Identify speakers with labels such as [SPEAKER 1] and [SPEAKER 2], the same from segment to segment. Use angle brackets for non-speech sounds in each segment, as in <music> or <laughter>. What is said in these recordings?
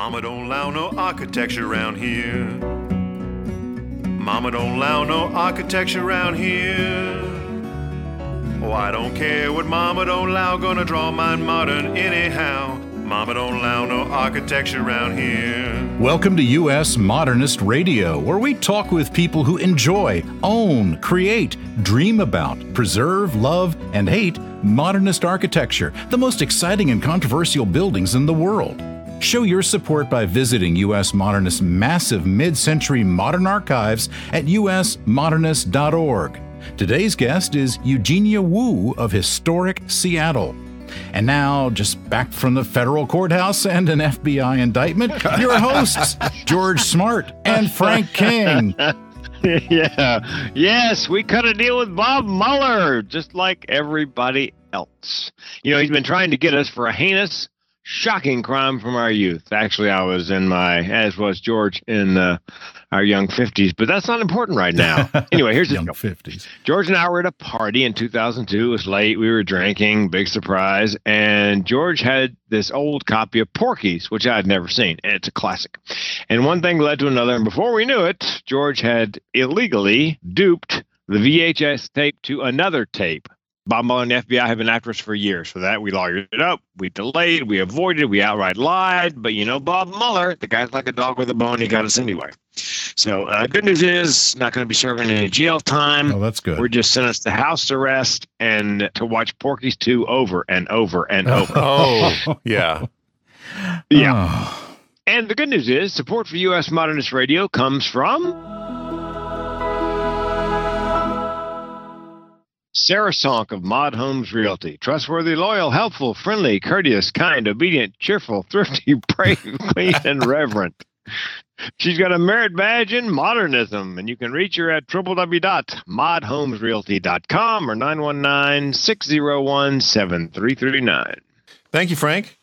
[SPEAKER 1] Mama don't allow no architecture around here. Mama don't allow no architecture around here. Oh, I don't care what Mama don't allow, gonna draw mine modern anyhow. Mama don't allow no architecture around here.
[SPEAKER 2] Welcome to U.S. Modernist Radio, where we talk with people who enjoy, own, create, dream about, preserve, love, and hate modernist architecture, the most exciting and controversial buildings in the world. Show your support by visiting U.S. Modernist's massive mid century modern archives at usmodernist.org. Today's guest is Eugenia Woo of historic Seattle. And now, just back from the federal courthouse and an FBI indictment, <laughs> your hosts, George Smart and Frank King. <laughs>
[SPEAKER 3] yeah. Yes, we cut a deal with Bob Mueller, just like everybody else. You know, he's been trying to get us for a heinous shocking crime from our youth. Actually, I was in my, as was George, in uh, our young 50s, but that's not important right now. <laughs> Anyway, here's the
[SPEAKER 2] young
[SPEAKER 3] deal.
[SPEAKER 2] 50s.
[SPEAKER 3] George and I were at a party in 2002. It was late. We were drinking, big surprise. And George had this old copy of Porky's, which I had never seen. And it's a classic. And one thing led to another. And before we knew it, George had illegally duped the VHS tape to another tape. Bob Mueller and the FBI have been after us for years. For that, we lawyered it up, we delayed, we avoided, we outright lied. But you know, Bob Mueller, the guy's like a dog with a bone. He got us anyway. So, uh, good news is not going to be serving any jail time.
[SPEAKER 2] Oh, that's good.
[SPEAKER 3] We're just sentenced to house arrest and to watch Porky's 2 over and over and over.
[SPEAKER 1] Oh, <laughs> yeah.
[SPEAKER 3] yeah.
[SPEAKER 2] Oh.
[SPEAKER 3] And the good news is support for U.S. Modernist Radio comes from Sarah Sonk of Mod Homes Realty. Trustworthy, loyal, helpful, friendly, courteous, kind, obedient, cheerful, <laughs> thrifty, brave, clean, and reverent. She's got a merit badge in modernism, and you can reach her at www.modhomesrealty.com or 919 601 7339.
[SPEAKER 1] Thank you, Frank.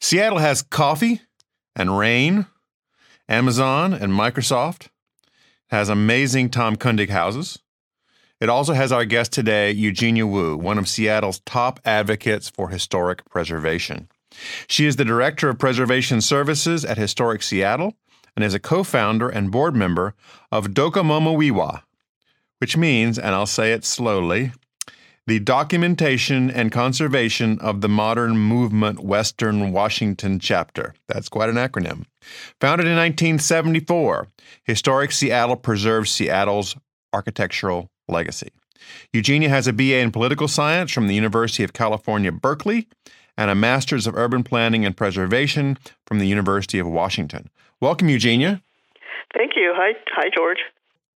[SPEAKER 1] Seattle has coffee and rain, Amazon and Microsoft. Has amazing Tom Kundig houses. It also has our guest today, Eugenia Woo, one of Seattle's top advocates for historic preservation. She is the Director of Preservation Services at Historic Seattle and is a co founder and board member of Docomomo WEWA, which means, and I'll say it slowly, the documentation and conservation of the modern movement Western Washington chapter. That's quite an acronym. Founded in 1974, Historic Seattle preserves Seattle's architectural legacy. Eugenia has a BA in political science from the University of California, Berkeley, and a master's of urban planning and preservation from the University of Washington. Welcome, Eugenia.
[SPEAKER 4] Thank you. Hi, hi, George.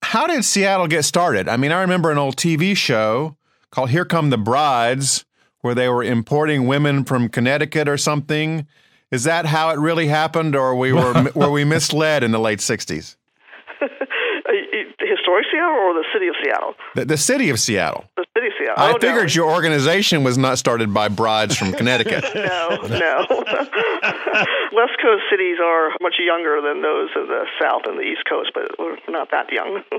[SPEAKER 1] How did Seattle get started? I mean, I remember an old TV show called Here Come the Brides, where they were importing women from Connecticut or something. Is that how it really happened, or we were <laughs> were we misled in the late '60s? <laughs>
[SPEAKER 4] Historic Seattle or the city of Seattle?
[SPEAKER 1] The, the city of Seattle.
[SPEAKER 4] The city of Seattle.
[SPEAKER 1] I
[SPEAKER 4] oh,
[SPEAKER 1] figured your organization was not started by brides from <laughs> Connecticut.
[SPEAKER 4] no, no. <laughs> West Coast cities are much younger than those of the South and the East Coast, but we're not that young. <laughs>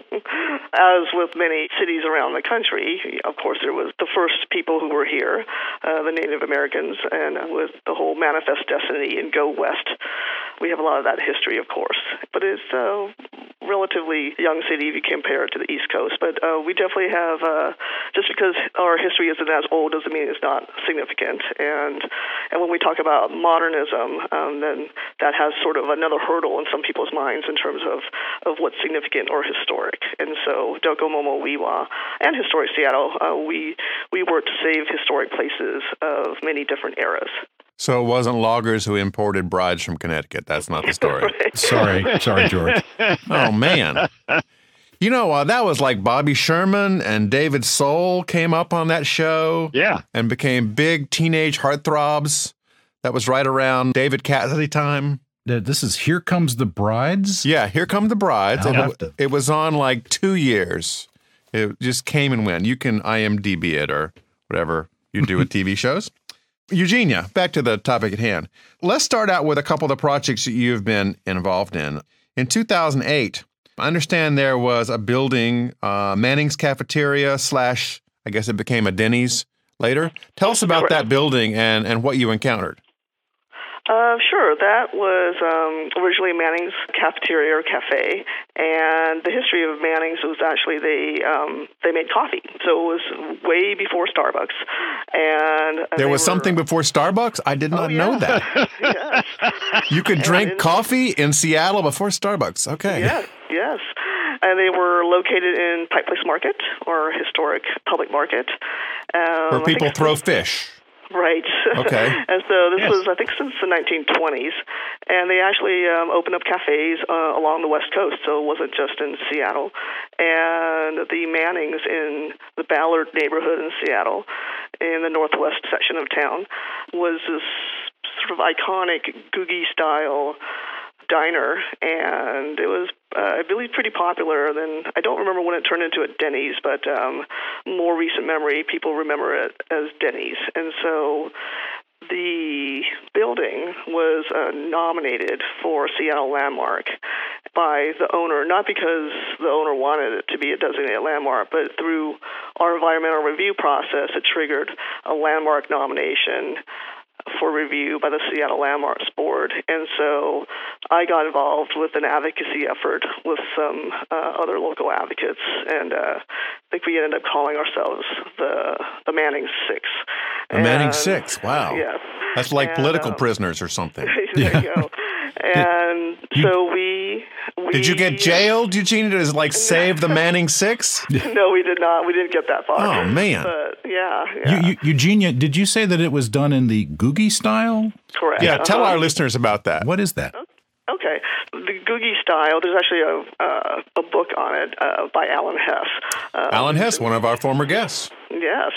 [SPEAKER 4] As with many cities around the country, of course, there was the first people who were here, uh, the Native Americans, and with the whole Manifest Destiny and Go West, we have a lot of that history, of course. But it's a relatively young city if you compare it to the East Coast. But uh, we definitely have, uh, just because our history isn't as old doesn't mean it's not significant. And and when we talk about modernism, um, then that has sort of another hurdle in some people's minds in terms of, of what's significant or historic. And so Docomomo WEWA and Historic Seattle, uh, we we work to save historic places of many different eras.
[SPEAKER 1] So it wasn't loggers who imported brides from Connecticut. That's not the story. <laughs>
[SPEAKER 4] Right.
[SPEAKER 2] Sorry, sorry, George.
[SPEAKER 1] Oh man. You know, uh, that was like Bobby Sherman and David Soul came up on that show
[SPEAKER 3] Yeah.
[SPEAKER 1] and became big teenage heartthrobs. That was right around David Cassidy time.
[SPEAKER 2] This is Here Comes the Brides.
[SPEAKER 1] Yeah, Here Come the Brides. It,
[SPEAKER 2] to-
[SPEAKER 1] it was on like two years. It just came and went. You can IMDb it or whatever you do with <laughs> TV shows. Eugenia, back to the topic at hand. Let's start out with a couple of the projects that you've been involved in. In 2008, I understand there was a building, uh, Manning's Cafeteria slash, I guess it became a Denny's later. Tell us about that building and, and what you encountered.
[SPEAKER 4] Uh, sure. That was um, originally Manning's cafeteria or cafe, and the history of Manning's was actually they um, they made coffee, so it was way before Starbucks. And
[SPEAKER 1] There was
[SPEAKER 4] were-
[SPEAKER 1] something before Starbucks? I did not
[SPEAKER 4] Oh,
[SPEAKER 1] know that. <laughs>
[SPEAKER 4] yes.
[SPEAKER 1] You could
[SPEAKER 4] And
[SPEAKER 1] drink coffee in Seattle before Starbucks. Okay.
[SPEAKER 4] Yes, yes. And they were located in Pike Place Market or historic public market. Um,
[SPEAKER 1] Where people
[SPEAKER 4] think-
[SPEAKER 1] throw fish.
[SPEAKER 4] Right.
[SPEAKER 1] Okay. <laughs>
[SPEAKER 4] and so this
[SPEAKER 3] Yes.
[SPEAKER 4] was, I think, since the 1920s, and they actually um, opened up cafes uh, along the West Coast, so it wasn't just in Seattle. And the Mannings in the Ballard neighborhood in Seattle, in the northwest section of town, was this sort of iconic Googie style diner, and it was, uh, I believe, pretty popular. Then I don't remember when it turned into a Denny's, but um, more recent memory, people remember it as Denny's, and so the building was uh, nominated for Seattle Landmark by the owner, not because the owner wanted it to be a designated landmark, but through our environmental review process, it triggered a landmark nomination for review by the Seattle Landmarks Board. And so I got involved with an advocacy effort with some uh, other local advocates, and uh, I think we ended up calling ourselves the the Manning Six.
[SPEAKER 1] The Manning Six. Wow.
[SPEAKER 4] Yes.
[SPEAKER 1] That's like
[SPEAKER 4] And,
[SPEAKER 1] political
[SPEAKER 4] uh,
[SPEAKER 1] prisoners or something. <laughs>
[SPEAKER 4] there you go. <laughs> And so we, we.
[SPEAKER 1] Did you get jailed, Eugene? To like save the <laughs> Manning Six?
[SPEAKER 4] No, we did not. We didn't get that far.
[SPEAKER 1] Oh, man.
[SPEAKER 4] But yeah, yeah.
[SPEAKER 2] Eu- Eu- Eugenia, did you say that it was done in the Googie style?
[SPEAKER 4] correct.
[SPEAKER 1] Yeah, tell
[SPEAKER 4] Uh-huh.
[SPEAKER 1] our listeners about that.
[SPEAKER 2] What is that?
[SPEAKER 4] Okay, the Googie style. There's actually a uh, a book on it uh, by Alan Hess. Uh,
[SPEAKER 1] Alan Hess, one of our former guests.
[SPEAKER 4] Yes,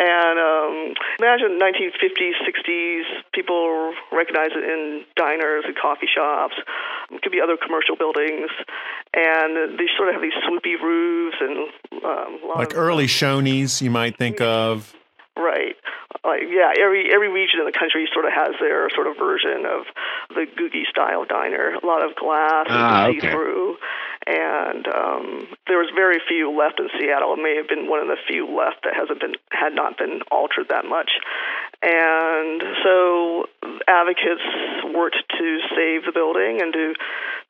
[SPEAKER 4] and um, imagine 1950s, 60s. People recognize it in diners and coffee shops. It could be other commercial buildings, and they sort of have these swoopy roofs and um, a lot
[SPEAKER 1] Like
[SPEAKER 4] of,
[SPEAKER 1] early Shoney's, you might think of.
[SPEAKER 4] Right. Like yeah, every every region in the country sort of has their sort of version of the Googie style diner. A lot of glass
[SPEAKER 3] Ah,
[SPEAKER 4] and
[SPEAKER 3] okay.
[SPEAKER 4] see through, and um, there was very few left in Seattle. It may have been one of the few left that hasn't been had not been altered that much. And so advocates worked to save the building and to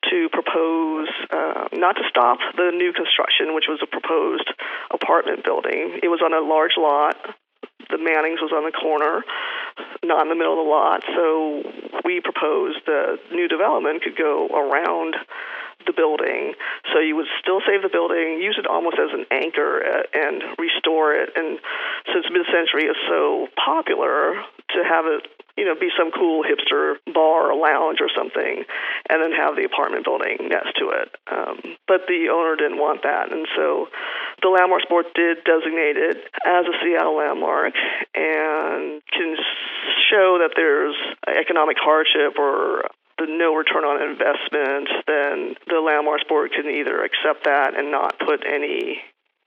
[SPEAKER 4] to propose uh, not to stop the new construction, which was a proposed apartment building. It was on a large lot the Mannings was on the corner, not in the middle of the lot. So we proposed the new development could go around the building. So you would still save the building, use it almost as an anchor, uh, and restore it. And since mid-century is so popular, to have it, you know, be some cool hipster bar or lounge or something, and then have the apartment building next to it. Um, but the owner didn't want that, and so the Landmarks Board did designate it as a Seattle landmark and can show that there's economic hardship or no return on investment, then the Landmarks Board can either accept that and not put any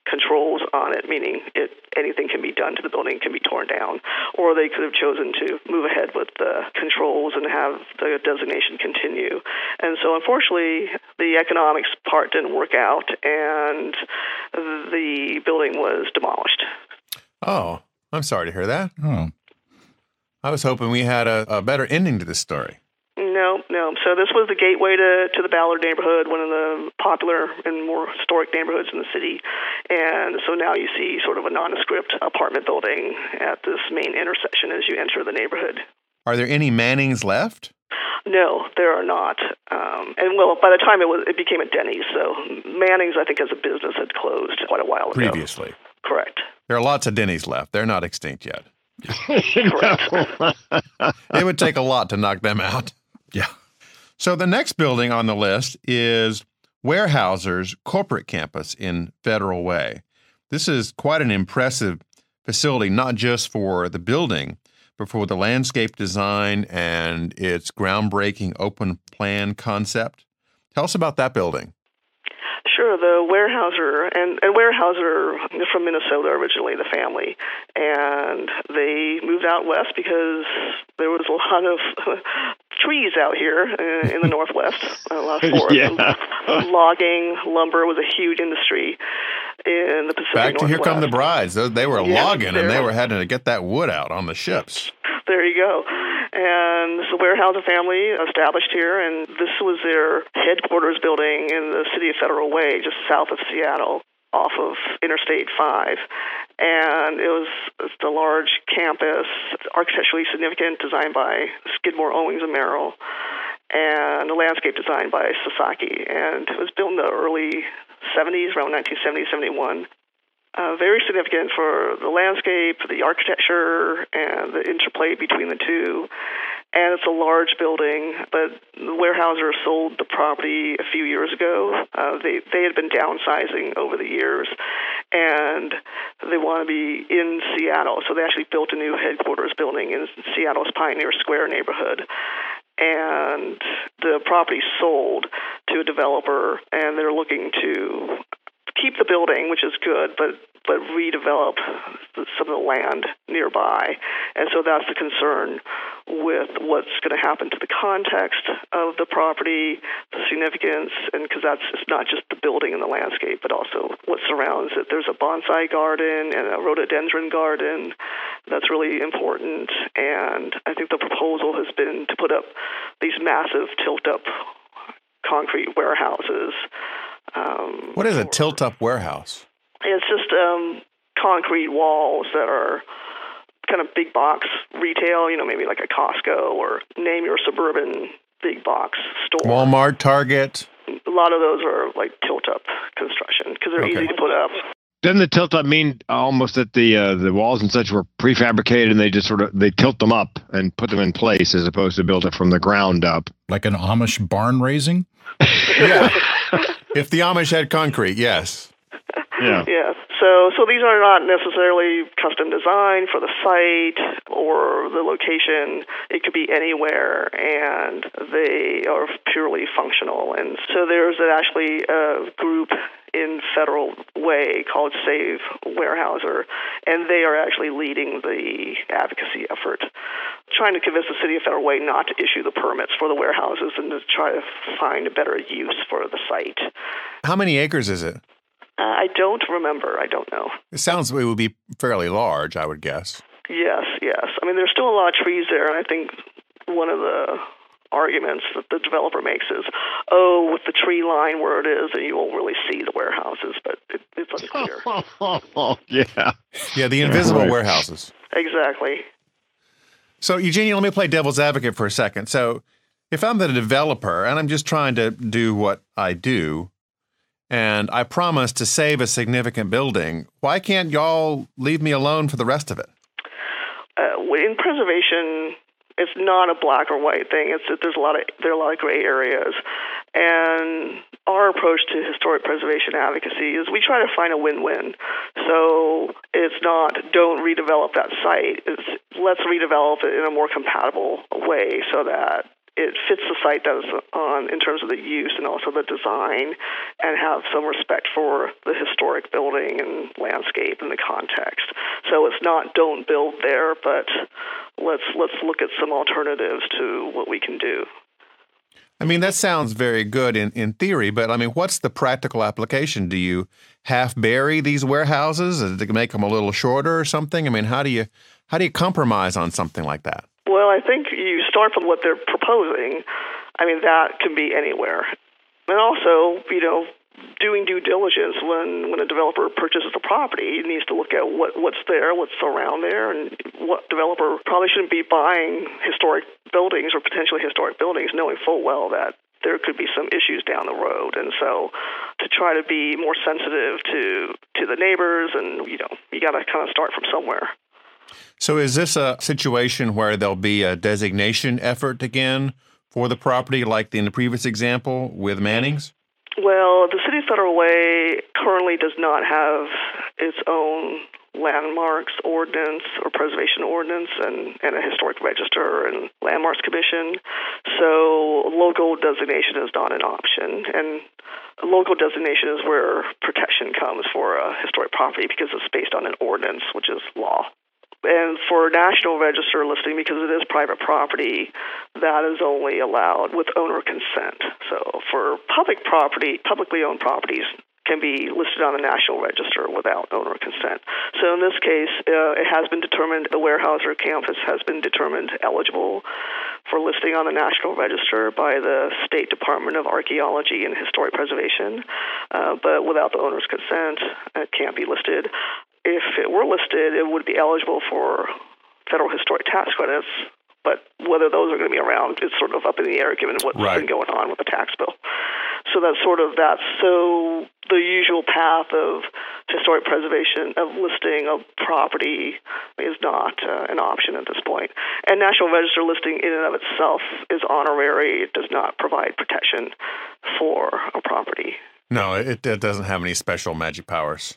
[SPEAKER 4] controls on it, meaning it, anything can be done to the building can be torn down, or they could have chosen to move ahead with the controls and have the designation continue. And so, unfortunately, the economics part didn't work out, and the building was demolished.
[SPEAKER 1] Oh, I'm sorry to hear that.
[SPEAKER 2] Oh,
[SPEAKER 1] I was hoping we had a, a better ending to this story.
[SPEAKER 4] No, no. So this was the gateway to, to the Ballard neighborhood, one of the popular and more historic neighborhoods in the city. And so now you see sort of a nondescript apartment building at this main intersection as you enter the neighborhood.
[SPEAKER 1] Are there any Mannings left?
[SPEAKER 4] No, there are not. Um, and well, by the time it was, it became a Denny's. So Manning's, I think, as a business had closed quite a while ago.
[SPEAKER 1] Previously.
[SPEAKER 4] Correct.
[SPEAKER 1] There are lots of Denny's left. They're not extinct yet. <laughs>
[SPEAKER 4] Correct. <laughs>
[SPEAKER 1] It would take a lot to knock them out.
[SPEAKER 2] Yeah.
[SPEAKER 1] So the next building on the list is Weyerhaeuser's corporate campus in Federal Way. This is quite an impressive facility, not just for the building, but for the landscape design and its groundbreaking open plan concept. Tell us about that building.
[SPEAKER 4] Sure, the Weyerhaeuser and, and Weyerhaeuser from Minnesota originally, the family, and they moved out west because there was a lot of trees out here in, in the <laughs> northwest, uh, a lot of forests.
[SPEAKER 3] Yeah. <laughs>
[SPEAKER 4] Logging, lumber was a huge industry in the Pacific
[SPEAKER 1] Back to Here Come the Brides. They they were
[SPEAKER 4] Yeah,
[SPEAKER 1] logging and they were having to get that wood out on the ships.
[SPEAKER 4] There you go. and this is a Weyerhaeuser family established here, and this was their headquarters building in the city of Federal Way, just south of Seattle, off of Interstate 5. And it was the large campus, architecturally significant, designed by Skidmore, Owings, and Merrill, and a landscape designed by Sasaki. And it was built in the early 70s, around 1970, 71 uh, very significant for the landscape, the architecture, and the interplay between the two. And it's a large building, but the Weyerhaeuser sold the property a few years ago. Uh, they they had been downsizing over the years, and they want to be in Seattle, so they actually built a new headquarters building in Seattle's Pioneer Square neighborhood and the property sold to a developer and they're looking to keep the building, which is good, but but redevelop some of the land nearby. And so that's the concern with what's going to happen to the context of the property, the significance, and because that's it's not just the building and the landscape, but also what surrounds it. There's a bonsai garden and a rhododendron garden that's really important. And I think the proposal has been to put up these massive tilt up concrete warehouses
[SPEAKER 1] um, what is a tilt up warehouse?
[SPEAKER 4] It's just um, concrete walls that are kind of big box retail, you know, maybe like a Costco or name your suburban big box store.
[SPEAKER 1] Walmart, Target.
[SPEAKER 4] A lot of those are like tilt up construction because they're okay. easy to put up.
[SPEAKER 3] Doesn't the tilt up mean almost that the uh, the walls and such were prefabricated and they just sort of they tilt them up and put them in place as opposed to build it from the ground up?
[SPEAKER 2] Like an Amish barn raising? <laughs>
[SPEAKER 1] yeah. If the Amish had concrete, yes.
[SPEAKER 3] Yeah. <laughs>
[SPEAKER 4] Yes. So, so these are not necessarily custom designed for the site or the location. It could be anywhere, and they are purely functional. And so, there's actually a group in Federal Way called Save Weyerhaeuser, and they are actually leading the advocacy effort, trying to convince the city of Federal Way not to issue the permits for the warehouses and to try to find a better use for the site.
[SPEAKER 1] How many acres is it?
[SPEAKER 4] Uh, I don't remember. I don't know.
[SPEAKER 1] It sounds like it would be fairly large, I would guess.
[SPEAKER 4] Yes, yes. I mean, there's still a lot of trees there, and I think one of the arguments that the developer makes is, oh, with the tree line where it is, and you won't really see the warehouses, but it, it's unclear. <laughs>
[SPEAKER 3] oh, yeah.
[SPEAKER 1] Yeah, the invisible right. warehouses.
[SPEAKER 4] Exactly.
[SPEAKER 1] So, Eugenia, let me play devil's advocate for a second. So, if I'm the developer and I'm just trying to do what I do, and I promise to save a significant building, why can't y'all leave me alone for the rest of it?
[SPEAKER 4] Uh, in preservation, it's not a black or white thing. It's that there's a lot of there are a lot of gray areas, and our approach to historic preservation advocacy is we try to find a win-win. So it's not don't redevelop that site. It's let's redevelop it in a more compatible way so that it fits the site that it's on in terms of the use and also the design, and have some respect for the historic building and landscape and the context. So it's not don't build there, but let's let's look at some alternatives to what we can do.
[SPEAKER 1] I mean, that sounds very good in, in theory, but I mean, what's the practical application? Do you half bury these warehouses to make them a little shorter or something? I mean, how do you how do you compromise on something like that?
[SPEAKER 4] Well, I think you start from what they're proposing. I mean, that can be anywhere. And also, you know, doing due diligence when when a developer purchases a property, he needs to look at what what's there, what's around there, and what developer probably shouldn't be buying historic buildings or potentially historic buildings, knowing full well that there could be some issues down the road. And so, to try to be more sensitive to to the neighbors, and you know, you got to kind of start from somewhere.
[SPEAKER 1] So, is this a situation where there'll be a designation effort again for the property, like in the previous example with Manning's?
[SPEAKER 4] Well, the City of Federal Way currently does not have its own landmarks ordinance or preservation ordinance and, and a historic register and landmarks commission. So local designation is not an option. And local designation is where protection comes for a historic property because it's based on an ordinance, which is law and for national register listing because it is private property that is only allowed with owner consent so for public property publicly owned properties can be listed on the National Register without owner consent. So in this case, uh, it has been determined the Weyerhaeuser campus has been determined eligible for listing on the National Register by the State Department of Archaeology and Historic Preservation, uh, but without the owner's consent, it can't be listed. If it were listed, it would be eligible for federal historic tax credits, but whether those are going to be around is sort of up in the air given what's
[SPEAKER 1] right.
[SPEAKER 4] been going on with the tax bill. So that's sort of that. So the usual path of historic preservation of listing of property is not uh, an option at this point. And National Register listing in and of itself is honorary. It does not provide protection for a property.
[SPEAKER 1] No, it, it doesn't have any special magic powers.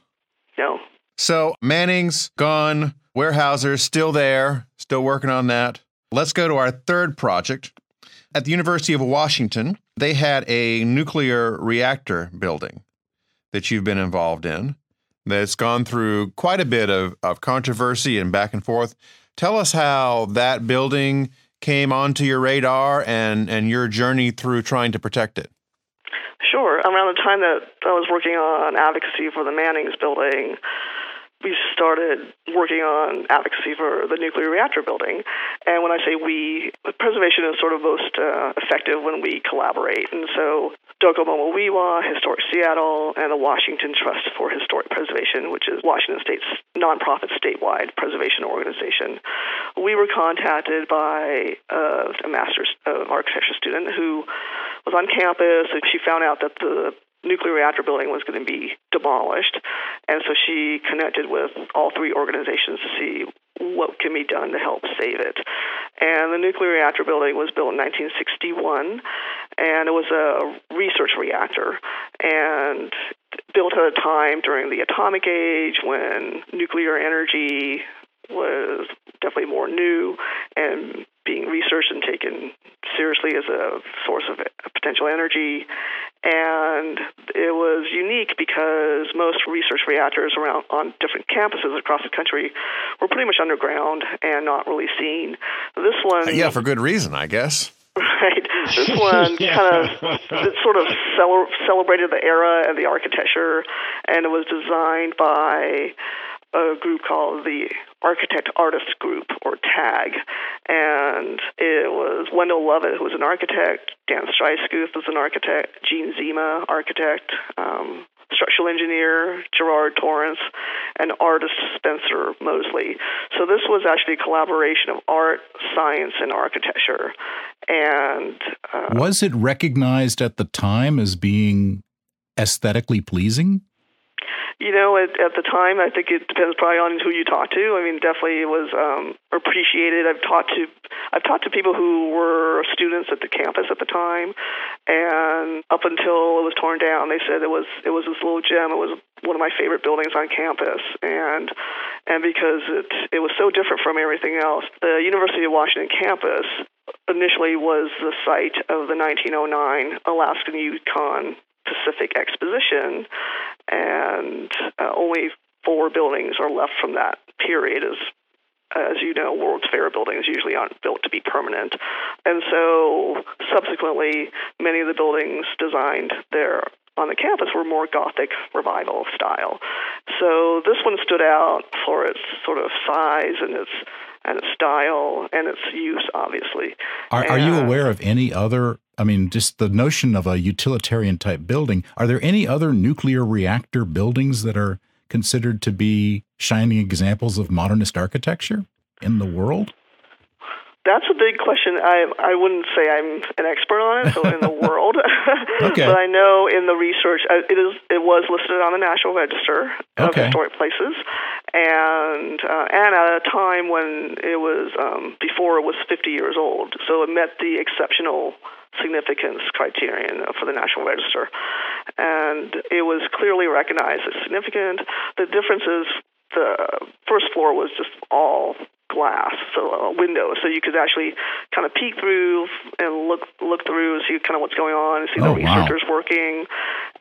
[SPEAKER 4] No.
[SPEAKER 1] So Manning's gone. Weyerhaeuser's still there, still working on that. Let's go to our third project. At the University of Washington, they had a nuclear reactor building that you've been involved in that's gone through quite a bit of, of controversy and back and forth. Tell us how that building came onto your radar and, and your journey through trying to protect it.
[SPEAKER 4] Sure. Around the time that I was working on advocacy for the Manning's building, we started working on advocacy for the nuclear reactor building. And when I say we, preservation is sort of most uh, effective when we collaborate. And so Docomomo WEWA, Historic Seattle, and the Washington Trust for Historic Preservation, which is Washington State's nonprofit statewide preservation organization. We were contacted by uh, a master's of architecture student who was on campus and she found out that the nuclear reactor building was going to be demolished. And so she connected with all three organizations to see what can be done to help save it. And the nuclear reactor building was built in 1961, and it was a research reactor and built at a time during the atomic age when nuclear energy was definitely more new and being researched and taken seriously as a source of potential energy. And it was unique because most research reactors around on different campuses across the country were pretty much underground and not really seen. This one,
[SPEAKER 1] yeah, for good reason, I guess. <laughs>
[SPEAKER 4] Right. This one <laughs> yeah. kind of it sort of cel- celebrated the era and the architecture, and it was designed by a group called the Architect Artist Group, or TAG. And it was Wendell Lovett, who was an architect, Dan Streissguth was an architect, Gene Zema, architect, um, structural engineer Gerard Torrance, and artist Spencer Moseley. So this was actually a collaboration of art, science, and architecture. And
[SPEAKER 2] uh, was it recognized at the time as being aesthetically pleasing?
[SPEAKER 4] You know, at, at the time, I think it depends probably on who you talk to. I mean, definitely it was um, appreciated. I've talked to I've talked to people who were students at the campus at the time, and up until it was torn down, they said it was it was this little gem. It was one of my favorite buildings on campus, and and because it it was so different from everything else, the University of Washington campus initially was the site of the 1909 Alaskan Yukon Pacific Exposition, and uh, only four buildings are left from that period. As as you know, World's Fair buildings usually aren't built to be permanent, and so subsequently, many of the buildings designed there on the campus were more Gothic revival style. So this one stood out for its sort of size and its and its style and its use, obviously.
[SPEAKER 2] Are,
[SPEAKER 4] and,
[SPEAKER 2] are you aware of any other? I mean, just the notion of a utilitarian type building. Are there any other nuclear reactor buildings that are considered to be shining examples of modernist architecture in the world?
[SPEAKER 4] That's a big question. I I wouldn't say I'm an expert on it, so in the world. <laughs>
[SPEAKER 2] okay.
[SPEAKER 4] but I know in the research, uh, it is it was listed on the National Register of
[SPEAKER 2] okay.
[SPEAKER 4] Historic Places, and uh, and at a time when it was um, before it was 50 years old, so it met the exceptional significance criterion for the National Register, and it was clearly recognized as significant. The difference is the first floor was just all glass, so uh, a window, so you could actually kind of peek through and look look through, see kind of what's going on, and see
[SPEAKER 2] oh,
[SPEAKER 4] the researchers
[SPEAKER 2] wow.
[SPEAKER 4] working.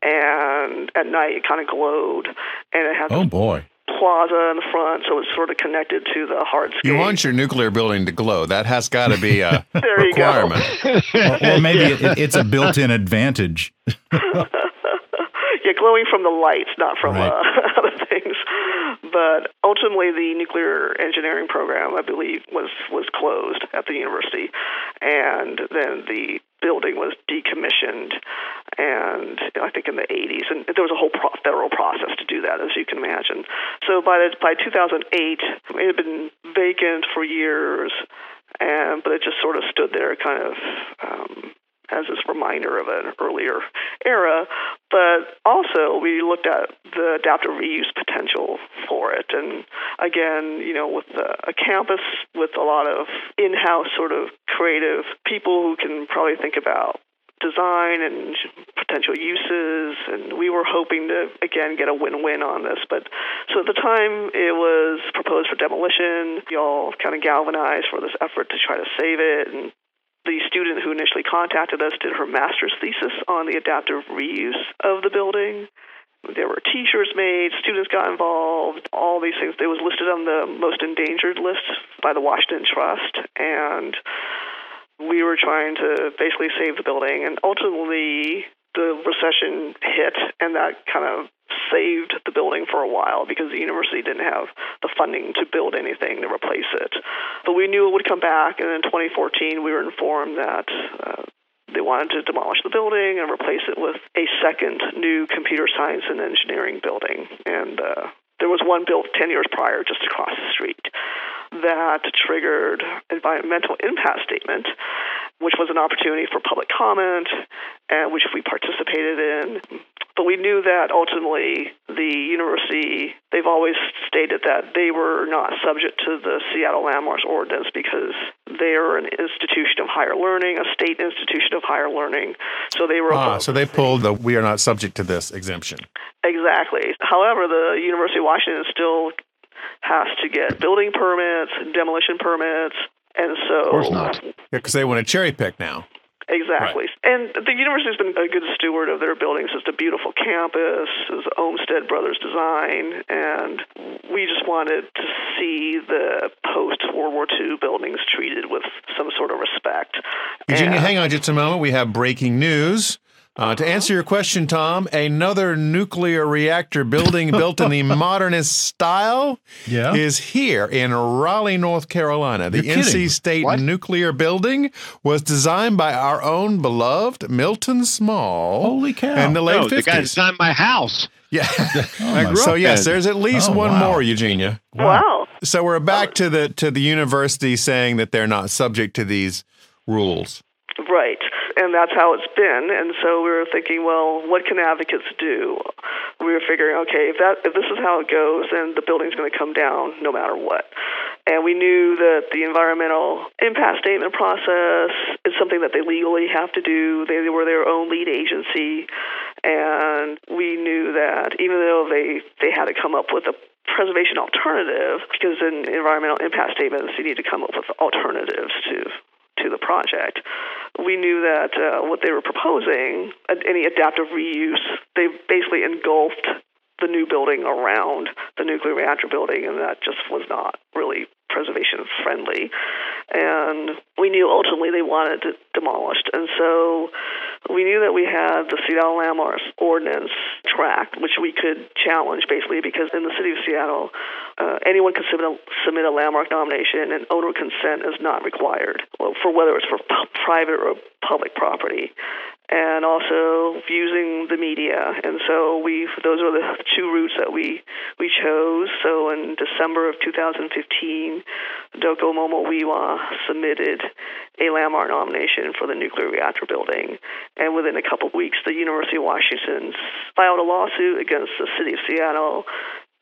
[SPEAKER 4] And at night, it kind of glowed, and it had
[SPEAKER 2] oh boy
[SPEAKER 4] plaza in the front, so it's sort of connected to the hardscape.
[SPEAKER 1] You want your nuclear building to glow. That has got to be a <laughs>
[SPEAKER 4] there
[SPEAKER 1] requirement.
[SPEAKER 2] or, or, maybe it, it's a built-in advantage. <laughs>
[SPEAKER 4] yeah, glowing from the lights, not from
[SPEAKER 2] Right.
[SPEAKER 4] uh, <laughs> other things. But ultimately, the nuclear engineering program, I believe, was was closed at the university, and then the building was decommissioned. And I think in the 80s, and there was a whole pro- federal process to do that, as you can imagine. So by the, by 2008, it had been vacant for years, and but it just sort of stood there, kind of. Um, as this reminder of an earlier era, but also we looked at the adaptive reuse potential for it. And again, you know, with a, a campus with a lot of in-house sort of creative people who can probably think about design and potential uses and we were hoping to again get a win-win on this but so at the time it was proposed for demolition we all kind of galvanized for this effort to try to save it and the student who initially contacted us did her master's thesis on the adaptive reuse of the building. There were T-shirts made. Students got involved. All these things. It was listed on the most endangered list by the Washington Trust, and we were trying to basically save the building. And ultimately, the recession hit, and that kind of saved the building for a while because the university didn't have the funding to build anything to replace it. But we knew it would come back, and in 2014, we were informed that. Uh, they wanted to demolish the building and replace it with a second new computer science and engineering building. And uh, there was one built 10 years prior just across the street that triggered environmental impact statement, which was an opportunity for public comment, and which we participated in. But we knew that ultimately the university, they've always stated that they were not subject to the Seattle Landmarks Ordinance because they are an institution of higher learning, a state institution of higher learning. So they were.
[SPEAKER 1] Ah, so they pulled the we are not subject to this exemption.
[SPEAKER 4] Exactly. However, the University of Washington still has to get building permits, demolition permits, and so
[SPEAKER 3] Of course not.
[SPEAKER 1] Yeah, because they want to cherry pick now.
[SPEAKER 4] Exactly. And the university's been a good steward of their buildings. It's a beautiful campus. It's Olmsted Brothers design. And we just wanted to see the post World War II buildings treated with some sort of respect.
[SPEAKER 1] Eugenia,
[SPEAKER 4] And-
[SPEAKER 1] hang on just a moment. We have breaking news. Uh, to answer your question, Tom, another nuclear reactor building built in the <laughs> modernist style
[SPEAKER 2] Yeah.
[SPEAKER 1] is here in Raleigh, North Carolina. The
[SPEAKER 2] You're
[SPEAKER 1] NC
[SPEAKER 2] kidding.
[SPEAKER 1] State
[SPEAKER 3] What?
[SPEAKER 1] nuclear building was designed by our own beloved Milton Small.
[SPEAKER 2] Holy cow.
[SPEAKER 1] In the late
[SPEAKER 3] No, the guy
[SPEAKER 1] 50s.
[SPEAKER 3] designed my house.
[SPEAKER 1] Yeah. <laughs> <laughs>
[SPEAKER 2] my
[SPEAKER 1] so yes, there's at least
[SPEAKER 2] Oh,
[SPEAKER 1] one
[SPEAKER 2] wow.
[SPEAKER 1] more, Eugenia.
[SPEAKER 4] Wow.
[SPEAKER 1] So we're back to the to the university saying that they're not subject to these rules.
[SPEAKER 4] Right. And that's how it's been. And so we were thinking, well, what can advocates do? We were figuring, okay, if that if this is how it goes, then the building's going to come down no matter what. And we knew that the environmental impact statement process is something that they legally have to do. They were their own lead agency, and we knew that even though they they had to come up with a preservation alternative, because in environmental impact statements you need to come up with alternatives to to the project. We knew that uh, what they were proposing, any adaptive reuse, they basically engulfed the new building around the nuclear reactor building, and that just was not really preservation friendly. And we knew ultimately they wanted it demolished. And so we knew that we had the Seattle Landmarks Ordinance track, which we could challenge basically because in the city of Seattle, uh, anyone can submit a, submit a landmark nomination and owner consent is not required for whether it's for pu- private or public property and also using the media. And so we those are the two routes that we we chose. So in December of 2015, Docomomo WEWA submitted a landmark nomination for the nuclear reactor building, and within a couple of weeks, the University of Washington filed a lawsuit against the city of Seattle.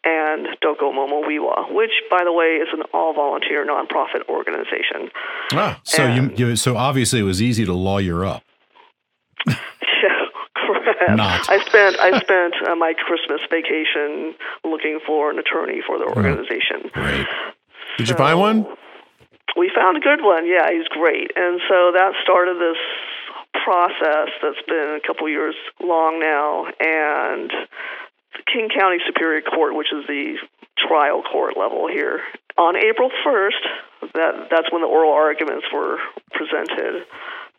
[SPEAKER 4] And Docomomo WEWA, which, by the way, is an all-volunteer nonprofit organization.
[SPEAKER 1] Ah,
[SPEAKER 2] So you, you so obviously it was easy to lawyer up.
[SPEAKER 4] Yeah, correct.
[SPEAKER 2] Not.
[SPEAKER 4] I spent I spent uh, my Christmas vacation looking for an attorney for the organization.
[SPEAKER 1] Did you find one?
[SPEAKER 4] We found a good one. Yeah, he's great, and so that started this process that's been a couple years long now, and the King County Superior Court, which is the trial court level here, on April first, that that's when the oral arguments were presented.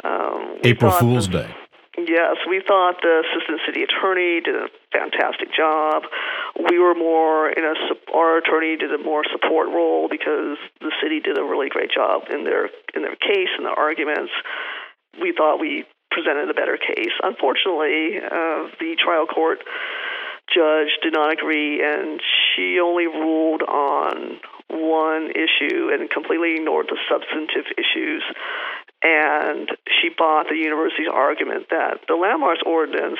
[SPEAKER 4] Um, we
[SPEAKER 2] April Fool's
[SPEAKER 4] this-
[SPEAKER 2] Day.
[SPEAKER 4] Yes, we thought the assistant city attorney did a fantastic job. We were more in a our attorney did a more support role because the city did a really great job in their in their case and their arguments. We thought we presented a better case. Unfortunately, uh, the trial court judge did not agree, and she only ruled on one issue and completely ignored the substantive issues and she bought the university's argument that the landmarks ordinance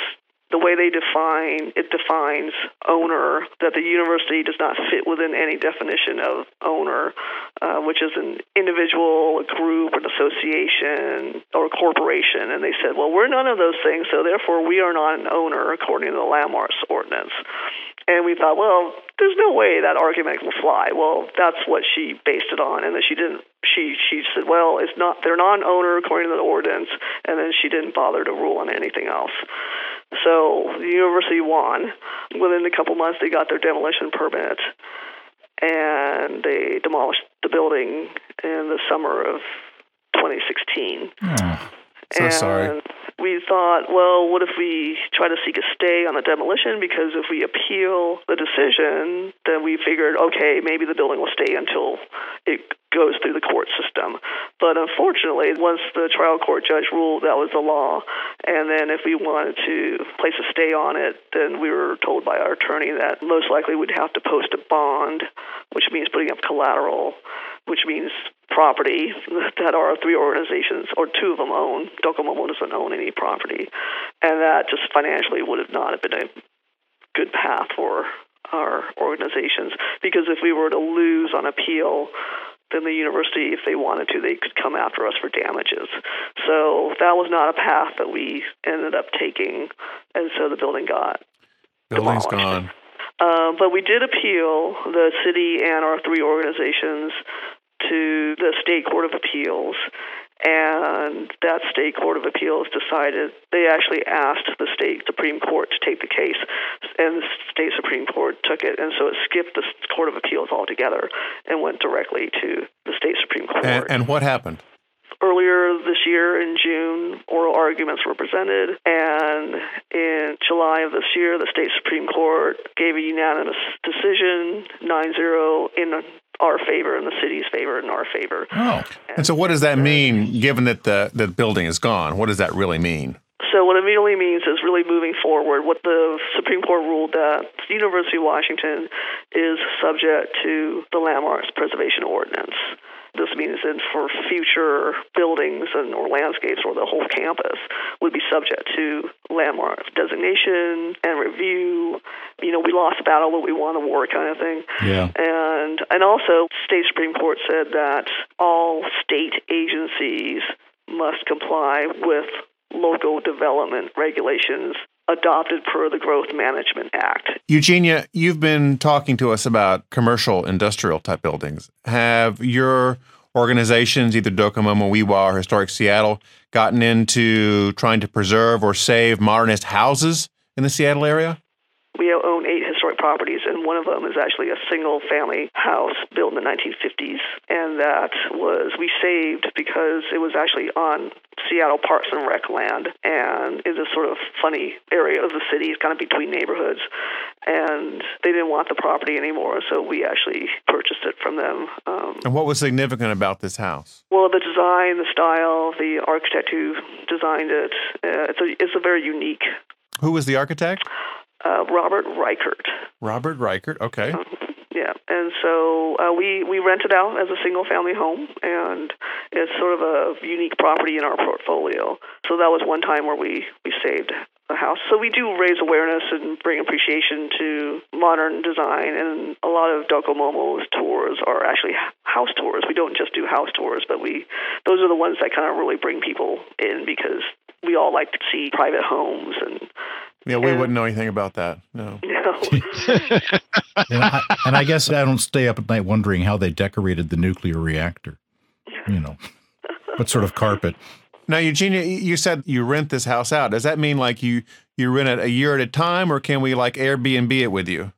[SPEAKER 4] the way they define it defines owner that the university does not fit within any definition of owner uh, which is an individual a group an association or a corporation. And they said well we're none of those things so therefore we are not an owner according to the landmarks ordinance and we thought, well, there's no way that argument will fly. Well, that's what she based it on, and then she didn't. She she said, well, it's not. They're non-owner according to the ordinance, and then she didn't bother to rule on anything else. So the university won. Within a couple months, they got their demolition permit, and they demolished the building in the summer of 2016.
[SPEAKER 2] Oh, hmm.
[SPEAKER 1] so
[SPEAKER 4] and
[SPEAKER 1] sorry
[SPEAKER 4] we thought, well, what if we try to seek a stay on the demolition? Because if we appeal the decision, then we figured, okay, maybe the building will stay until it goes through the court system. But unfortunately, once the trial court judge ruled that was the law, and then if we wanted to place a stay on it, then we were told by our attorney that most likely we'd have to post a bond, which means putting up collateral, which means property that our three organizations, or two of them own. Docomomo doesn't own any property. And that just financially would have not have been a good path for our organizations because if we were to lose on appeal, then the university, if they wanted to, they could come after us for damages. So that was not a path that we ended up taking, and so the building got
[SPEAKER 1] building's
[SPEAKER 4] demolished.
[SPEAKER 1] gone.
[SPEAKER 4] Uh, but we did appeal the city and our three organizations to the state court of appeals and that state court of appeals decided they actually asked the state supreme court to take the case and the state supreme court took it and so it skipped the court of appeals altogether and went directly to the state supreme court
[SPEAKER 1] And, and what happened?
[SPEAKER 4] earlier this year in June, oral arguments were presented, and in July of this year, the state Supreme Court gave a unanimous decision 9 0 in our favor, and the city's favor, in our favor.
[SPEAKER 2] Oh,
[SPEAKER 1] And so, what does that mean, given that the, the building is gone? What does that really mean?
[SPEAKER 4] So what it really means is really moving forward. What the Supreme Court ruled that the University of Washington is subject to the Landmarks Preservation Ordinance. This means that for future buildings and or landscapes or the whole campus would be subject to landmark designation and review. You know, we lost the battle, but we won the war kind of thing.
[SPEAKER 2] yeah.
[SPEAKER 4] And and also, state supreme court said that all state agencies must comply with local development regulations adopted per the Growth Management Act.
[SPEAKER 1] Eugenia, you've been talking to us about commercial industrial type buildings. Have your organizations, either Docomomo, WEWA, or Historic Seattle, gotten into trying to preserve or save modernist houses in the Seattle area?
[SPEAKER 4] We own eight historic properties, and one of them is actually a single family house built in the 1950s. And that was, we saved because it was actually on Seattle Parks and Rec land and is a sort of funny area of the city. It's kind of between neighborhoods. And they didn't want the property anymore, so we actually purchased it from them. Um,
[SPEAKER 1] And what was significant about this house?
[SPEAKER 4] well, the design, the style, the architect who designed it, uh, it's, a, it's a very unique.
[SPEAKER 1] Who was the architect?
[SPEAKER 4] Uh, Robert Reichert.
[SPEAKER 1] Robert Reichert. Okay.
[SPEAKER 4] Yeah, and so uh, we we rent it out as a single family home, and it's sort of a unique property in our portfolio. So that was one time where we we saved a house. So we do raise awareness and bring appreciation to modern design, and a lot of Docomomo's tours are actually house tours. We don't just do house tours, but we those are the ones that kind of really bring people in because we all like to see private homes and
[SPEAKER 1] Yeah, we
[SPEAKER 4] Yeah.
[SPEAKER 1] wouldn't know anything about that. No.
[SPEAKER 4] you know. <laughs>
[SPEAKER 2] and, I, and I guess I don't stay up at night wondering how they decorated the nuclear reactor. You know, what sort of carpet?
[SPEAKER 1] Now, Eugenia, you said you rent this house out. Does that mean like you you rent it a year at a time, or can we like Airbnb it with you?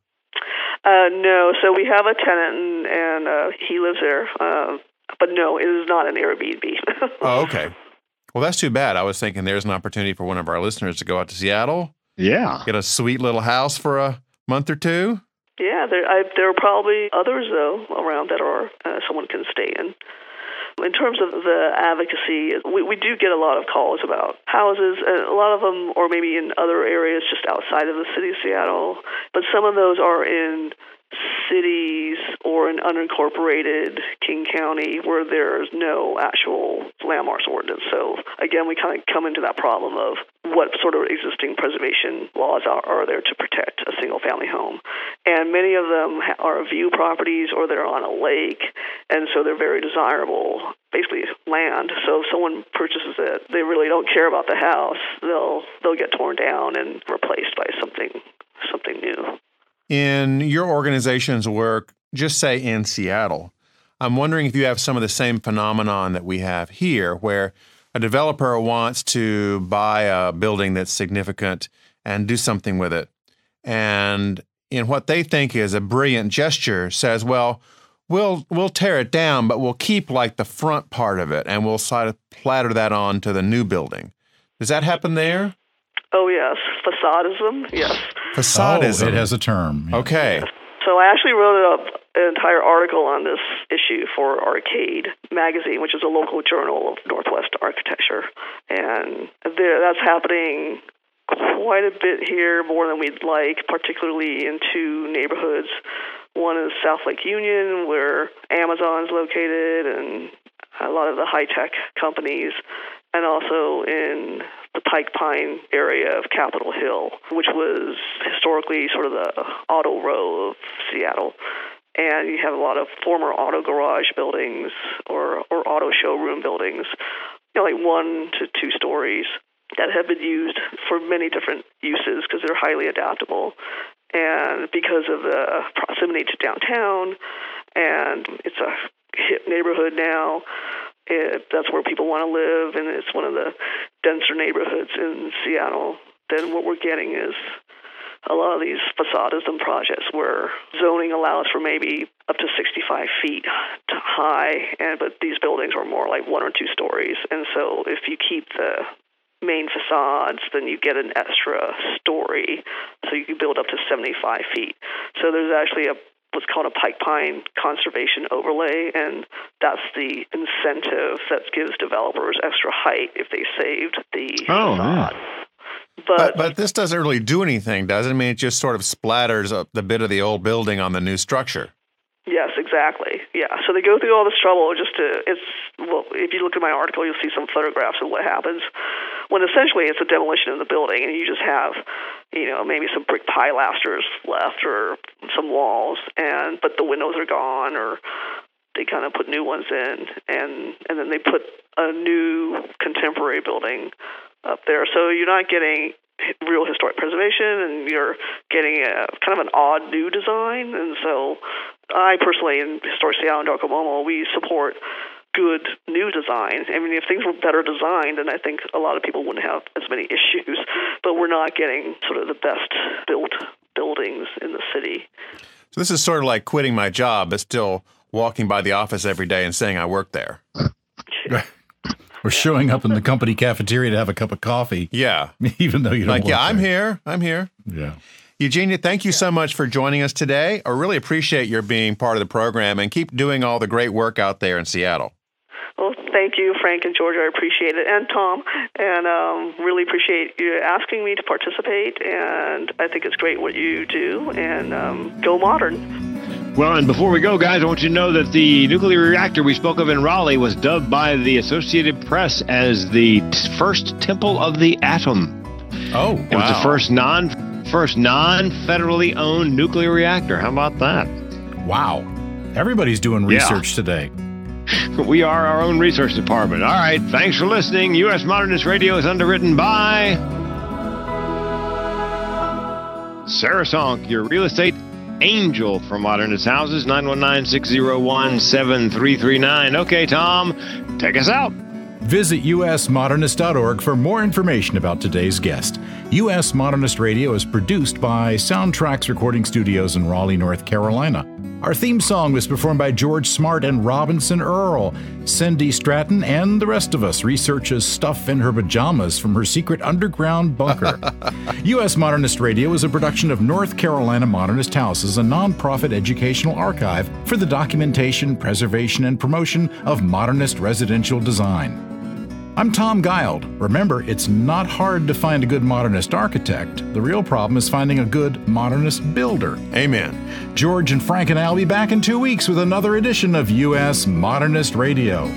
[SPEAKER 4] Uh, no, so we have a tenant and, and uh, he lives there. Uh, but no, it is not an Airbnb. <laughs>
[SPEAKER 1] Oh, okay. Well, that's too bad. I was thinking there's an opportunity for one of our listeners to go out to Seattle,
[SPEAKER 3] Yeah.
[SPEAKER 1] get a sweet little house for a month or two.
[SPEAKER 4] Yeah, there I, there are probably others though around that are uh, someone can stay in. In terms of the advocacy, we, we do get a lot of calls about houses, and a lot of them, or maybe in other areas just outside of the city of Seattle. But some of those are in cities or in unincorporated King County where there's no actual landmarks ordinance. So again, we kind of come into that problem of what sort of existing preservation laws are, are there to protect a single family home. And many of them are view properties or they're on a lake, and so they're very desirable, basically land. So if someone purchases it, they really don't care about the house. They'll they'll get torn down and replaced by something something new.
[SPEAKER 1] In your organization's work, just say in Seattle, I'm wondering if you have some of the same phenomenon that we have here, where a developer wants to buy a building that's significant and do something with it. And in what they think is a brilliant gesture, says, well, we'll we'll tear it down, but we'll keep like the front part of it and we'll sort of platter that on to the new building. Does that happen there?
[SPEAKER 4] Oh yes, facadism. Yes.
[SPEAKER 1] Facadism.
[SPEAKER 2] Oh, it has a term.
[SPEAKER 1] Okay.
[SPEAKER 4] So I actually wrote up an entire article on this issue for Arcade magazine, which is a local journal of Northwest architecture, and there, that's happening quite a bit here, more than we'd like, particularly in two neighborhoods. One is South Lake Union, where Amazon's located, and a lot of the high tech companies, and also in the Pike Pine area of Capitol Hill, which was historically sort of the auto row of Seattle. And you have a lot of former auto garage buildings or, or auto showroom buildings, you know, like one to two stories that have been used for many different uses because they're highly adaptable. And because of the proximity to downtown, and it's a hip neighborhood now, it, that's where people want to live, and it's one of the denser neighborhoods in Seattle. Then what we're getting is a lot of these facadism projects where zoning allows for maybe up to 65 feet high, and but these buildings are more like one or two stories. And so if you keep the main facades, then you get an extra story, so you can build up to 75 feet. So there's actually a what's called a Pike Pine conservation overlay, and that's the incentive that gives developers extra height if they saved the
[SPEAKER 3] Oh,
[SPEAKER 4] facade.
[SPEAKER 1] But,
[SPEAKER 4] But,
[SPEAKER 1] but this doesn't really do anything, does it? I mean, it just sort of splatters up the bit of the old building on the new structure.
[SPEAKER 4] yes, exactly. Yeah. So they go through all this trouble just to it's well, if you look at my article, you'll see some photographs of what happens when essentially it's a demolition of the building, and you just have you know maybe some brick pilasters left or some walls, and but the windows are gone or they kind of put new ones in, and and then they put a new contemporary building up there. So you're not getting real historic preservation, and you're getting a kind of an odd new design. And so, I personally, in Historic Seattle and Docomomo, we support good new design. I mean, if things were better designed, then I think a lot of people wouldn't have as many <laughs> issues. But we're not getting sort of the best built buildings in the city.
[SPEAKER 1] So this is sort of like quitting my job, but still walking by the office every day and saying I work there. <laughs>
[SPEAKER 2] Or showing up in the company cafeteria to have a cup of coffee,
[SPEAKER 1] Yeah. <laughs>
[SPEAKER 2] even though you don't
[SPEAKER 1] Like,
[SPEAKER 2] work
[SPEAKER 1] yeah, I'm
[SPEAKER 2] there.
[SPEAKER 1] here. I'm here.
[SPEAKER 2] Yeah.
[SPEAKER 1] Eugenia, thank you so much for joining us today. I really appreciate your being part of the program and keep doing all the great work out there in Seattle.
[SPEAKER 4] Well, thank you, Frank and Georgia. I appreciate it, and Tom, and um, really appreciate you asking me to participate. And I think it's great what you do. And um, go modern.
[SPEAKER 3] Well, and before we go, guys, I want you to know that the nuclear reactor we spoke of in Raleigh was dubbed by the Associated Press as the t- first temple of the atom.
[SPEAKER 1] Oh,
[SPEAKER 3] It was the first non first non federally owned nuclear reactor. How about that?
[SPEAKER 2] Wow. Everybody's doing
[SPEAKER 3] Yeah.
[SPEAKER 2] research today. <laughs>
[SPEAKER 3] We are our own research department. All right. Thanks for listening. U.S. Modernist Radio is underwritten by Sarah Sonk, your real estate angel for modernist houses, 919 601 7339. Okay, Tom, take us out.
[SPEAKER 2] Visit usmodernist.org for more information about today's guest. US Modernist Radio is produced by Soundtracks Recording Studios in Raleigh, North Carolina. Our theme song was performed by George Smart and Robinson Earl. Cindy Stratton and the rest of us researches stuff in her pajamas from her secret underground bunker. <laughs> U.S. Modernist Radio is a production of North Carolina Modernist Houses, a nonprofit educational archive for the documentation, preservation, and promotion of modernist residential design. I'm Tom Guild. Remember, it's not hard to find a good modernist architect. The real problem is finding a good modernist builder.
[SPEAKER 1] Amen.
[SPEAKER 2] George and Frank and I will be back in two weeks with another edition of U.S. Modernist Radio.